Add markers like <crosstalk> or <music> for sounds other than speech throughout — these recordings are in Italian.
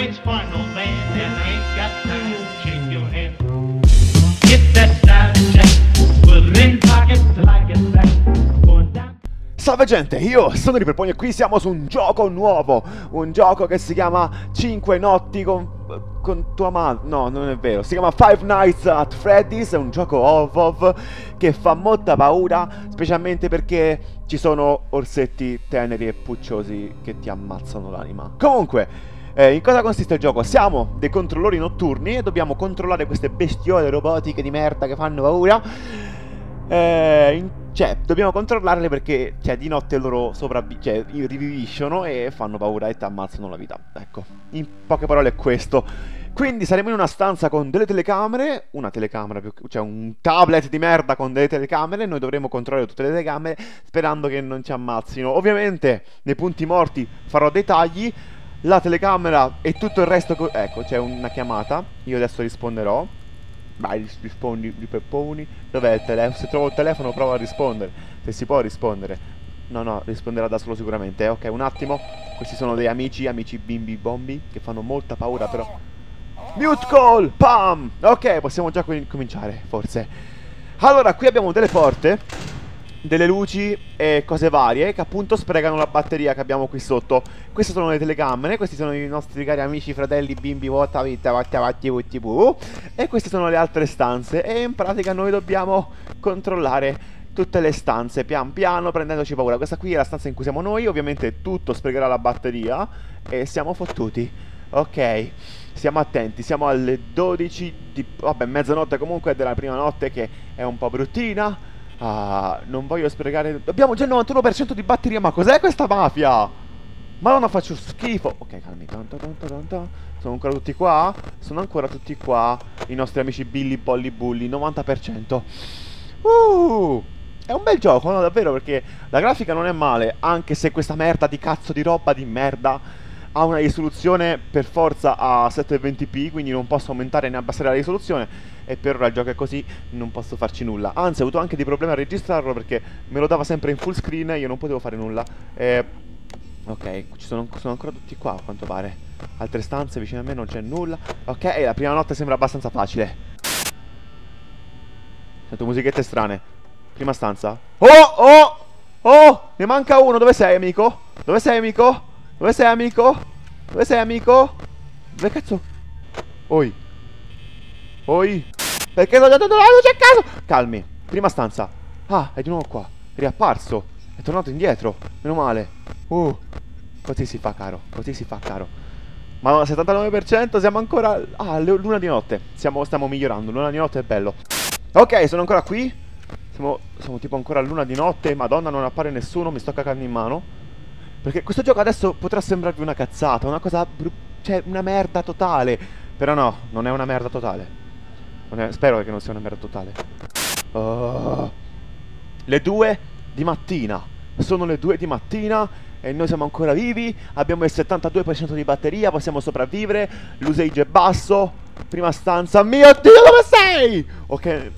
waits for no man ain't got time to shake your hand. Get that style check, put it in pockets like it's back. Salve gente, io sono Riperponi e qui siamo su un gioco nuovo, un gioco che si chiama 5 notti con, con tua madre, no non è vero, si chiama Five Nights at Freddy's, è un gioco off-off che fa molta paura, specialmente perché ci sono orsetti teneri e pucciosi che ti ammazzano l'anima. Comunque, eh, in cosa consiste il gioco? Siamo dei controllori notturni e dobbiamo controllare queste bestiole robotiche di merda che fanno paura. Eh, cioè, dobbiamo controllarle perché cioè, di notte loro cioè, riviviscono e fanno paura e ti ammazzano la vita. Ecco, in poche parole è questo. Quindi saremo in una stanza con delle telecamere, una telecamera, più, cioè un tablet di merda con delle telecamere, noi dovremo controllare tutte le telecamere sperando che non ci ammazzino. Ovviamente nei punti morti farò dei tagli, la telecamera e tutto il resto... co- ecco, c'è una chiamata, io adesso risponderò. Vai, ris- rispondi, ripepponi. Dov'è il telefono? Se trovo il telefono provo a rispondere. Se si può rispondere. No, no, risponderà da solo sicuramente. Ok, un attimo. Questi sono dei amici, amici bimbi bombi, che fanno molta paura però. Mute call! Pam! Ok, possiamo già com- cominciare, forse. Allora, qui abbiamo delle porte, delle luci e cose varie che appunto sprecano la batteria che abbiamo qui sotto. Queste sono le telecamere, questi sono i nostri cari amici, fratelli, bimbi, vota, vita, vatti, vatti, vutti, bu. E queste sono le altre stanze. E in pratica noi dobbiamo controllare tutte le stanze pian piano prendendoci paura. Questa qui è la stanza in cui siamo noi, ovviamente tutto sprecherà la batteria e siamo fottuti. Ok, siamo attenti, siamo alle 12 di... vabbè, mezzanotte comunque della prima notte che è un po' bruttina. Ah, non voglio sprecare... Abbiamo già il 91% di batteria, ma cos'è questa mafia? Madonna faccio schifo. Ok calmi. Sono ancora tutti qua? Sono ancora tutti qua I nostri amici Billy, Bolly, Bully 90% Uh È un bel gioco no davvero perché La grafica non è male Anche se questa merda di cazzo di roba di merda Ha una risoluzione per forza a 720p Quindi non posso aumentare né abbassare la risoluzione E per ora il gioco è così Non posso farci nulla Anzi ho avuto anche dei problemi a registrarlo Perché me lo dava sempre in full screen E io non potevo fare nulla Eh Ok, ci sono, sono ancora tutti qua a quanto pare. Altre stanze vicino a me non c'è nulla. Ok, la prima notte sembra abbastanza facile. Sento musichette strane. Prima stanza. Oh, oh, oh, ne manca uno. Dove sei, amico? Dove sei, amico? Dove sei, amico? Dove sei, amico? Dove cazzo? Oi. Oi. Perché non ho dato la luce a caso? Calmi. Prima stanza. Ah, è di nuovo qua. È riapparso. È tornato indietro. Meno male. Uh. Così si fa, caro. Così si fa, caro. Ma no, 79% siamo ancora... Ah, luna di notte. Siamo, stiamo migliorando. Luna di notte è bello. Ok, sono ancora qui. Siamo, siamo tipo ancora luna di notte. Madonna, non appare nessuno. Mi sto cagando in mano. Perché questo gioco adesso potrà sembrarvi una cazzata. Una cosa... cioè, una merda totale. Però no, non è una merda totale. È- spero che non sia una merda totale. Oh. Le due di mattina. Sono le due di mattina e noi siamo ancora vivi. Abbiamo il 72% di batteria, possiamo sopravvivere. L'usage è basso. Prima stanza. Mio Dio, dove sei? Ok.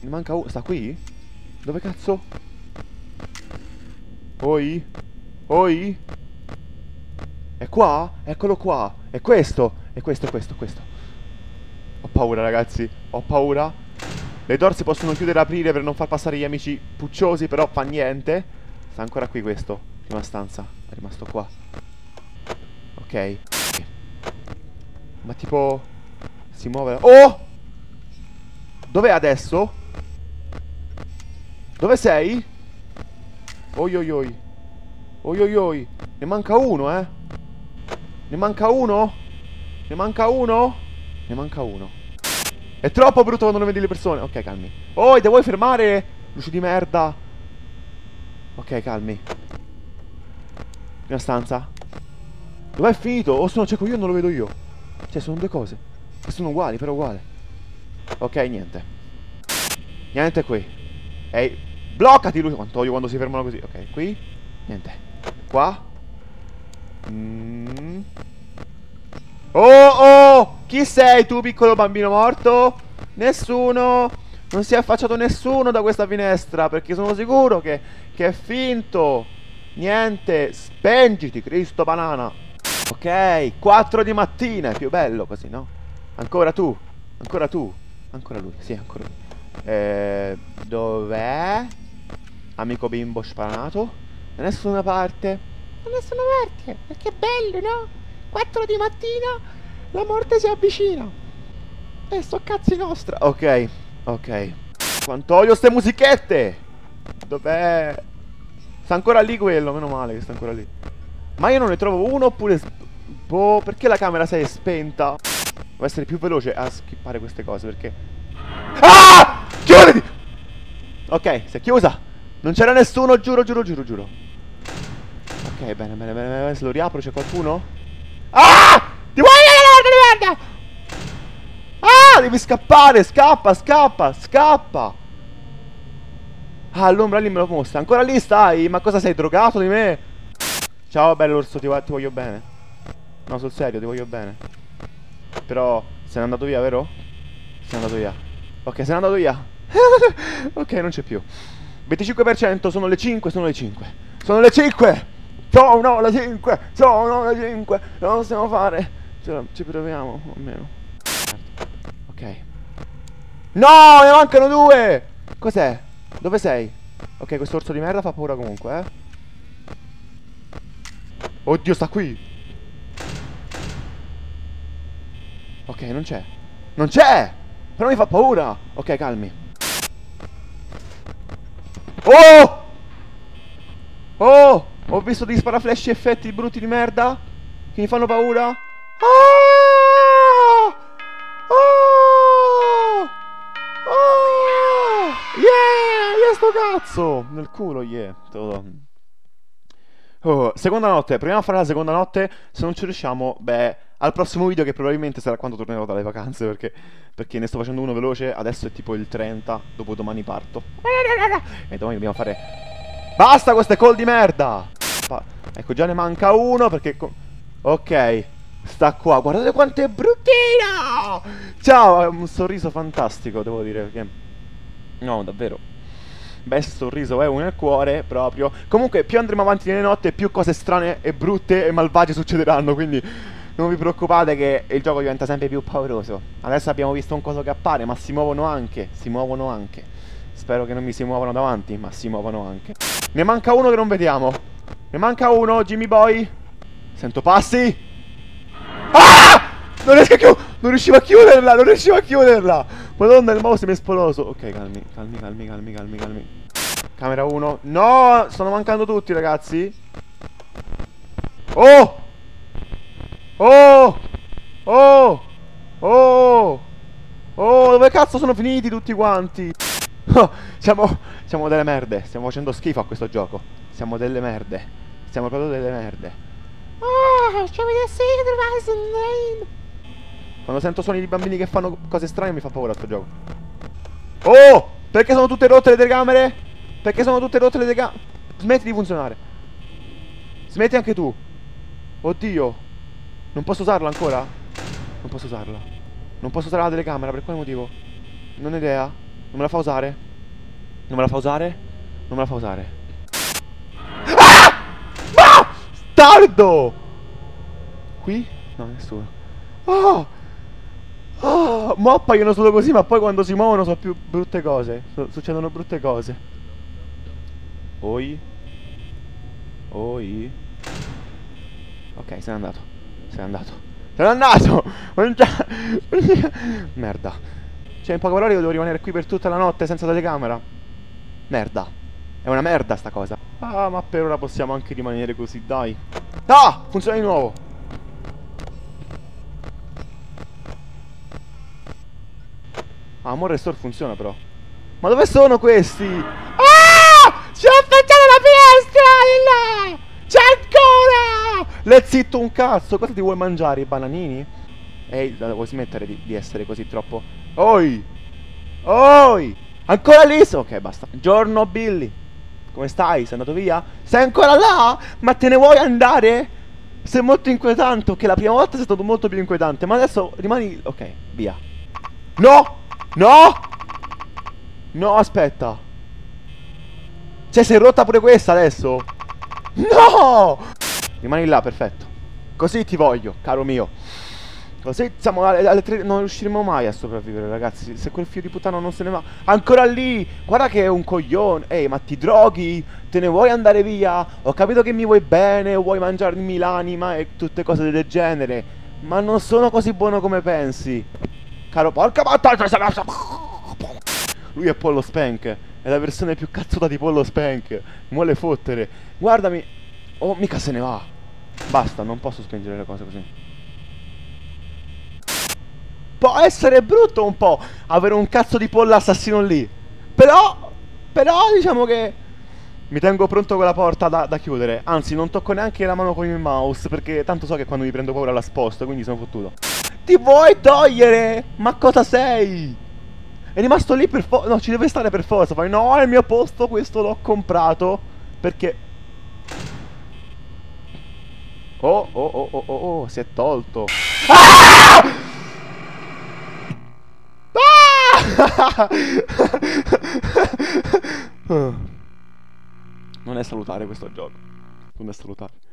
Ne manca uno. Sta qui? Dove cazzo? Oi? Oi? È qua? Eccolo qua. È questo. È questo, questo, questo. Ho paura, ragazzi. Ho paura. Le door si possono chiudere e aprire per non far passare gli amici pucciosi, però fa niente. Sta ancora qui questo. Prima stanza. È rimasto qua. Ok. Ma tipo... Si muove... Oh! Dov'è adesso? Dove sei? Oi oi oi. Oi oi oi. Ne manca uno, eh. Ne manca uno? Ne manca uno? Ne manca uno. È troppo brutto quando non vedi le persone. Ok, calmi. Oh, te vuoi fermare? Luci di merda. Ok, calmi. Prima stanza. Dov'è finito? O se no cieco io e non lo vedo io. Cioè, sono due cose. Sono uguali, però uguali. Ok, niente. Niente qui. Ehi, bloccati lui. Quanto odio quando si fermano così. Ok, qui. Niente. Qua. Mm. Oh, oh! Chi sei tu, piccolo bambino morto? Nessuno. Non si è affacciato nessuno da questa finestra. Perché sono sicuro che, che è finto. Niente. Spengiti, Cristo banana. Ok, Ok, 4 di mattina, è più bello così, no? Ancora tu, ancora tu, ancora lui, sì, ancora lui. Eh, dov'è? Amico bimbo spanato? Da nessuna parte. Da nessuna parte, perché è bello, no? 4 di mattina, la morte si avvicina. E sto cazzi nostra. Ok, ok. Quanto odio ste musichette! Dov'è? Sta ancora lì quello, meno male che sta ancora lì. Ma io non ne trovo uno oppure... Boh, perché la camera si è spenta? Devo essere più veloce a skippare queste cose perché... Ah! Chiuditi! Ok, si è chiusa. Non c'era nessuno, giuro, giuro, giuro, giuro. Ok, bene, bene, bene, bene. Se lo riapro c'è qualcuno? Ah! Ah, devi scappare, scappa, scappa, scappa. Ah, l'ombra lì me lo mostra. Ancora lì stai? Ma cosa sei, drogato di me? Ciao, bello orso, ti, ti voglio bene. No, sul serio, ti voglio bene. Però, se n'è andato via, vero? Se n'è andato via. Ok, se n'è andato via. <laughs> ok, non c'è più. 25%, sono le 5, sono le 5. Sono le 5! Sono le 5! Sono le 5! Non possiamo fare. Ci proviamo, almeno. Ok. No, ne mancano due! Cos'è? Dove sei? Ok, questo orso di merda fa paura comunque, eh. Oddio, sta qui. Ok, non c'è. Non c'è! Però mi fa paura. Ok, calmi. Oh! Oh! Ho visto degli sparaflash effetti brutti di merda. Che mi fanno paura. Ah! Cazzo! Nel culo, yeah. Oh, seconda notte, proviamo a fare la seconda notte. Se non ci riusciamo, beh, al prossimo video che probabilmente sarà quando tornerò dalle vacanze. Perché, perché ne sto facendo uno veloce. Adesso è tipo il 30. Dopo domani parto. <laughs> E domani dobbiamo fare. Basta queste call di merda! Ecco, già ne manca uno perché. Ok, sta qua. Guardate quanto è bruttino! Ciao, è un sorriso fantastico, devo dire. Perché... No, davvero bel sorriso è uno nel cuore proprio. Comunque, più andremo avanti nelle notte, più cose strane e brutte e malvagie succederanno. Quindi non vi preoccupate che il gioco diventa sempre più pauroso. Adesso abbiamo visto un coso che appare, ma si muovono anche. Si muovono anche. Spero che non mi si muovano davanti, ma si muovono anche. Ne manca uno che non vediamo. Ne manca uno, Jimmy Boy. Sento passi. Ah! Non riesco a chiuderla! Non riuscivo a chiuderla! Non riuscivo a chiuderla! Madonna, il mouse mi è esploso. Ok, calmi, calmi, calmi, calmi, calmi, calmi. Camera 1. No! Stanno mancando tutti, ragazzi. Oh! Oh! Oh! Oh! Oh, dove cazzo sono finiti tutti quanti? Oh, <laughs> siamo, siamo delle merde. Stiamo facendo schifo a questo gioco. Siamo delle merde. Siamo proprio delle merde. Ah, the rising rain? Quando sento suoni di bambini che fanno cose strane mi fa paura sto gioco. Oh! Perché sono tutte rotte le telecamere? Perché sono tutte rotte le telecamere? Smetti di funzionare. Smetti anche tu. Oddio. Non posso usarla ancora? Non posso usarla. Non posso usare la telecamera, per quale motivo? Non ho idea. Non me la fa usare? Non me la fa usare? Non me la fa usare. Ah! Bastardo! Qui? No, nessuno. Oh! Oh, ma appaiono solo così, ma poi quando si muovono sono più brutte cose. Su succedono brutte cose. Oi. Oi. Ok, se n'è andato. Se n'è andato. Se n'è andato! <laughs> <laughs> Merda. Cioè, in poche parole io devo rimanere qui per tutta la notte senza telecamera. Merda. È una merda sta cosa. Ah, ma per ora possiamo anche rimanere così, dai. Ah! Funziona di nuovo. Ah, Amore Store funziona però. Ma dove sono questi? Ah! Si è affacciata la finestra! C'è ancora! Let's eat un cazzo! Cosa ti vuoi mangiare? I bananini? Ehi, vuoi smettere di, di essere così troppo... Oi! Oi! Ancora lì? Ok, basta. Giorno Billy. Come stai? Sei andato via? Sei ancora là? Ma te ne vuoi andare? Sei molto inquietante. Ok, la prima volta sei stato molto più inquietante. Ma adesso rimani... Ok, via. No! No! No, aspetta. Cioè, si è rotta pure questa adesso. No! Rimani là, perfetto. Così ti voglio, caro mio. Così siamo alle, alle tre, non riusciremo mai a sopravvivere, ragazzi. Se quel figlio di puttana non se ne va. Ancora lì! Guarda che è un coglione. Ehi, ma ti droghi? Te ne vuoi andare via? Ho capito che mi vuoi bene, vuoi mangiarmi l'anima e tutte cose del genere. Ma non sono così buono come pensi. Caro porca puttana. Lui è Pollo Spank. È la versione più cazzuta di Pollo Spank. Mi vuole fottere. Guardami. Oh, mica se ne va. Basta, non posso spingere le cose così. Può essere brutto un po' avere un cazzo di pollo assassino lì. Però, però diciamo che mi tengo pronto con la porta da, da, chiudere. Anzi, non tocco neanche la mano con il mouse perché tanto so che quando mi prendo paura la sposto, quindi sono fottuto. Ti vuoi togliere? Ma cosa sei? È rimasto lì per forza. No, ci deve stare per forza. Fai, no, è il mio posto, questo l'ho comprato. Perché... Oh, oh, oh, oh, oh, oh, si è tolto. Ah! <laughs> <laughs> non è salutare questo gioco. Non è salutare.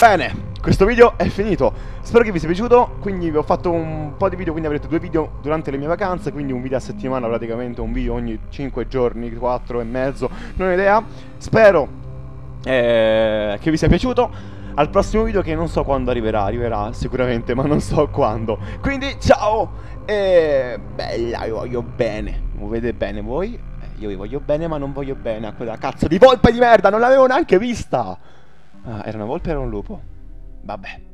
Bene, questo video è finito. Spero che vi sia piaciuto. Quindi vi ho fatto un po' di video, quindi avrete due video durante le mie vacanze. Quindi un video a settimana praticamente, un video ogni 5 giorni, 4 e mezzo. Non ho idea. Spero eh, che vi sia piaciuto al prossimo video che non so quando arriverà, arriverà sicuramente, ma non so quando. Quindi ciao e bella, vi voglio bene. Muovete bene voi? Eh, io vi voglio bene, ma non voglio bene a quella cazzo di volpe di merda, non l'avevo neanche vista. Ah, era una volpe o era un lupo? Vabbè.